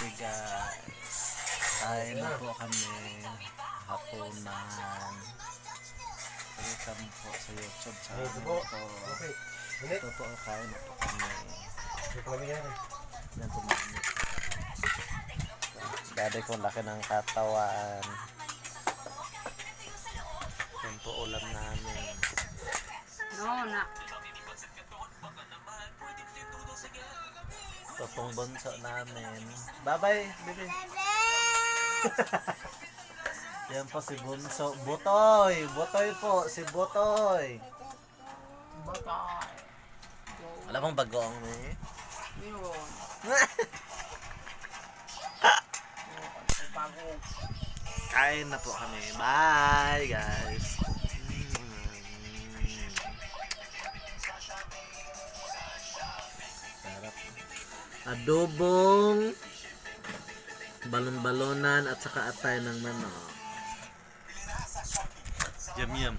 gabi guys. Kain na po kami. Hapunan. Welcome po sa YouTube channel ko. Ito po, kain na po kami. Yan. Yan po mami. Dati kong laki ng katawan. Yan po ulam namin. No, na. Ito pong bunso namin. Bye-bye, baby. Yan po si Bunso. Butoy! Butoy po, si Butoy. Batay. Alam mong bagoong eh. Meron. Kain na po kami. Bye, guys. Adobong balon-balonan at saka atay ng manok. Yum yum.